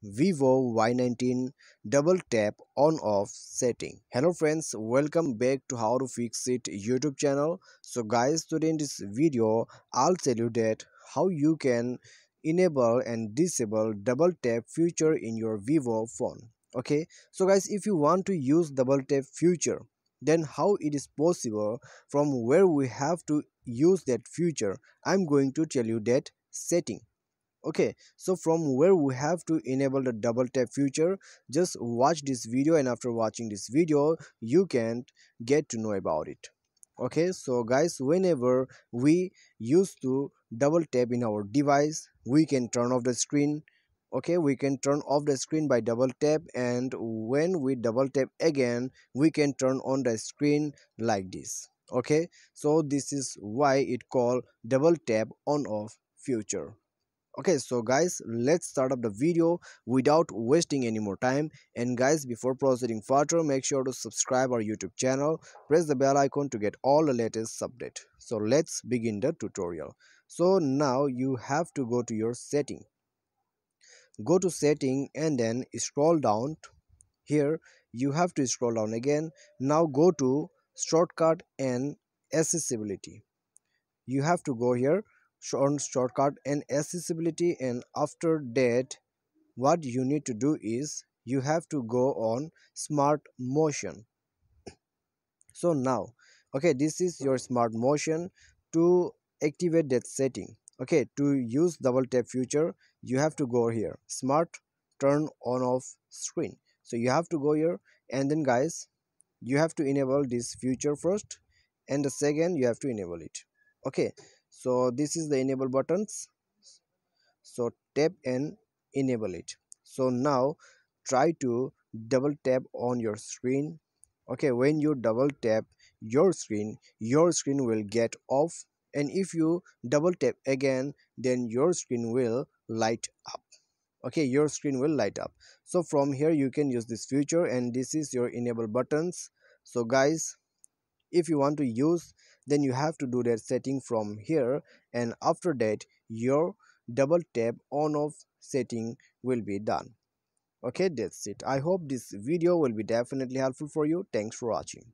Vivo Y19 double tap on off setting. Hello friends, welcome back to how to fix it YouTube channel. So guys, today in this video, I'll tell you that how you can enable and disable double tap feature in your Vivo phone. Okay, so guys, if you want to use double tap feature, then how it is possible from where we have to use that feature, I'm going to tell you that setting okay so from where we have to enable the double tap feature just watch this video and after watching this video you can get to know about it. Okay so guys whenever we used to double tap in our device we can turn off the screen. Okay we can turn off the screen by double tap and when we double tap again we can turn on the screen like this. Okay so this is why it called double tap on off feature okay so guys let's start up the video without wasting any more time. And guys before proceeding further make sure to subscribe our youtube channel. Press the bell icon to get all the latest update. So let's begin the tutorial. So now you have to go to your setting. Go to setting and then scroll down here. You have to scroll down again. Now go to shortcut and accessibility. You have to go here shortcut and accessibility and after that what you need to do is you have to go on smart motion. So now okay this is your smart motion to activate that setting. Okay to use double tap feature you have to go here. Smart turn on off screen. So you have to go here and then guys you have to enable this feature first and the second you have to enable it. Okay so this is the enable buttons. So tap and enable it. So now try to double tap on your screen. Okay when you double tap your screen your screen will get off. And if you double tap again then your screen will light up. Okay your screen will light up. So from here you can use this feature and this is your enable buttons. So guys if you want to use then you have to do that setting from here. And after that your double tap on off setting will be done. Okay that's it. I hope this video will be definitely helpful for you. Thanks for watching